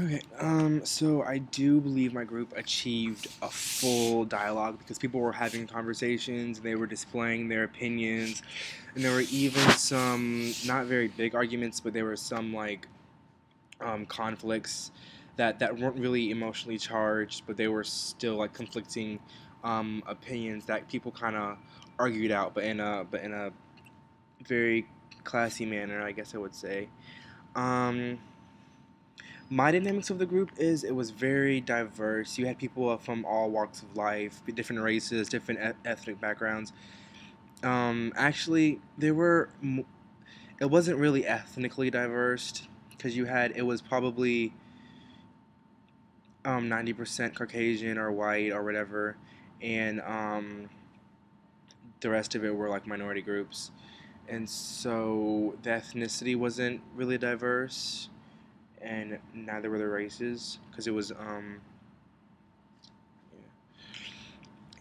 Okay, um, so I do believe my group achieved a full dialogue because people were having conversations, they were displaying their opinions, and there were even some not very big arguments, but there were some like um, conflicts that that weren't really emotionally charged, but they were still like conflicting um, opinions that people kind of argued out, but in a but in a very classy manner, I guess I would say. Um, my dynamics of the group is it was very diverse. You had people from all walks of life, different races, different ethnic backgrounds. Um, actually, there were. It wasn't really ethnically diverse because you had it was probably um, 90% Caucasian or white or whatever, and um, the rest of it were like minority groups, and so the ethnicity wasn't really diverse and neither were the races because it was um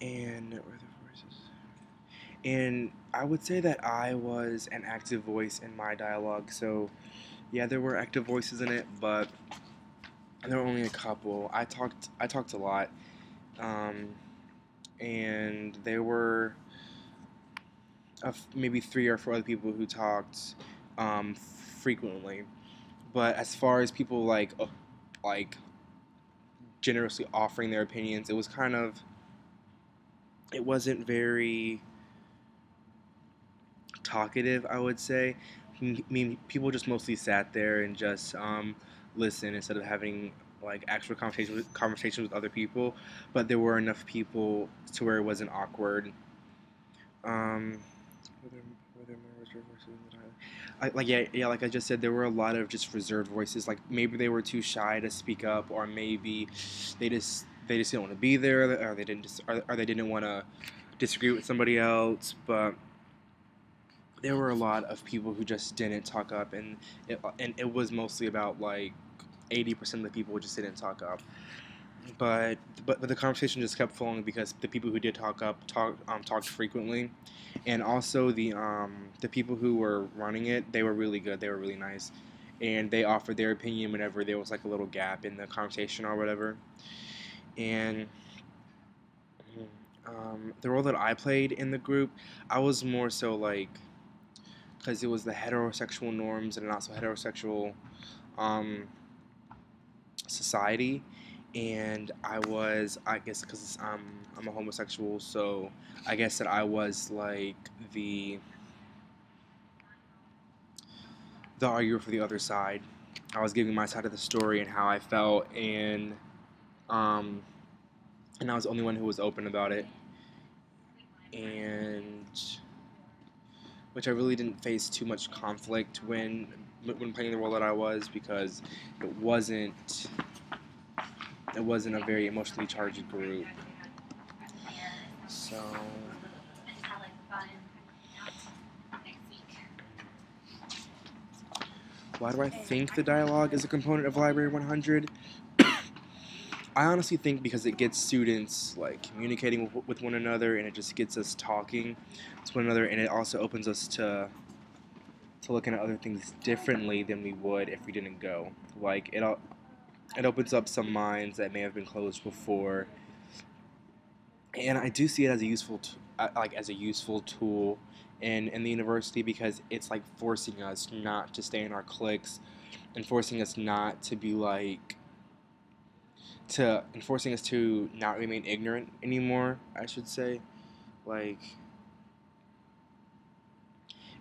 yeah. and were the voices? And I would say that I was an active voice in my dialogue so yeah there were active voices in it but there were only a couple. I talked I talked a lot um, and there were maybe three or four other people who talked um, frequently but as far as people like uh, like generously offering their opinions, it was kind of it wasn't very talkative, I would say. I mean, people just mostly sat there and just um, listened instead of having like actual conversations with, conversations with other people. But there were enough people to where it wasn't awkward. Um, were there I, like yeah, yeah, like I just said, there were a lot of just reserved voices. Like maybe they were too shy to speak up, or maybe they just they just didn't want to be there, or they didn't just, or, or they didn't want to disagree with somebody else. But there were a lot of people who just didn't talk up, and it, and it was mostly about like eighty percent of the people just didn't talk up but but but the conversation just kept flowing because the people who did talk up talked um, talked frequently, and also the um, the people who were running it they were really good they were really nice, and they offered their opinion whenever there was like a little gap in the conversation or whatever, and. Um, the role that I played in the group, I was more so like, because it was the heterosexual norms and not so heterosexual um, society and I was, I guess, because I'm I'm a homosexual, so I guess that I was like the the arguer for the other side. I was giving my side of the story and how I felt, and um, and I was the only one who was open about it, and which I really didn't face too much conflict when when playing the role that I was because it wasn't it wasn't a very emotionally charged group. So. Why do I think the dialogue is a component of Library 100? I honestly think because it gets students like communicating with one another, and it just gets us talking to one another, and it also opens us to to looking at other things differently than we would if we didn't go. Like it it opens up some minds that may have been closed before. And I do see it as a useful t- uh, like as a useful tool in in the university because it's like forcing us not to stay in our cliques and forcing us not to be like to enforcing us to not remain ignorant anymore I should say. Like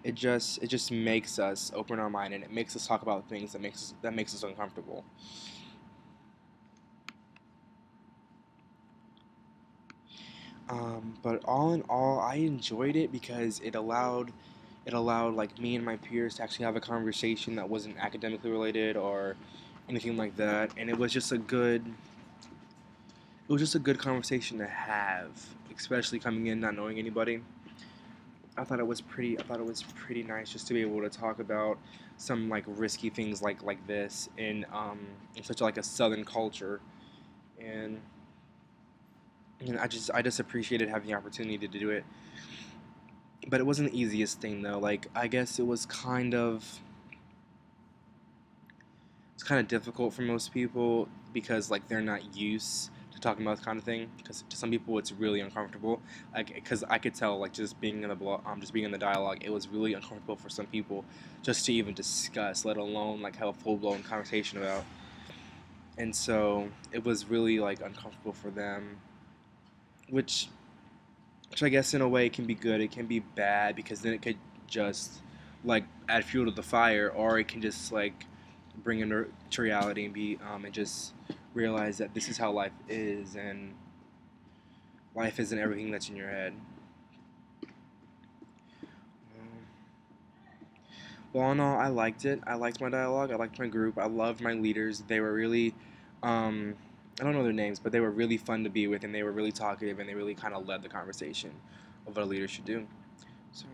it just it just makes us open our mind and it makes us talk about things that makes that makes us uncomfortable Um, but all in all, I enjoyed it because it allowed it allowed like me and my peers to actually have a conversation that wasn't academically related or anything like that, and it was just a good it was just a good conversation to have, especially coming in not knowing anybody. I thought it was pretty. I thought it was pretty nice just to be able to talk about some like risky things like like this in um in such like a southern culture, and and I just I just appreciated having the opportunity to do it. But it wasn't the easiest thing though. Like I guess it was kind of it's kind of difficult for most people because like they're not used to talking about this kind of thing because to some people it's really uncomfortable like because i could tell like just being in the blog um, just being in the dialogue it was really uncomfortable for some people just to even discuss let alone like have a full-blown conversation about and so it was really like uncomfortable for them which which i guess in a way can be good it can be bad because then it could just like add fuel to the fire or it can just like bring into to reality and be um, and just realize that this is how life is and life isn't everything that's in your head. Um, well, in all, I liked it. I liked my dialogue. I liked my group. I loved my leaders. They were really, um, I don't know their names, but they were really fun to be with, and they were really talkative, and they really kind of led the conversation of what a leader should do. So,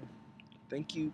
thank you.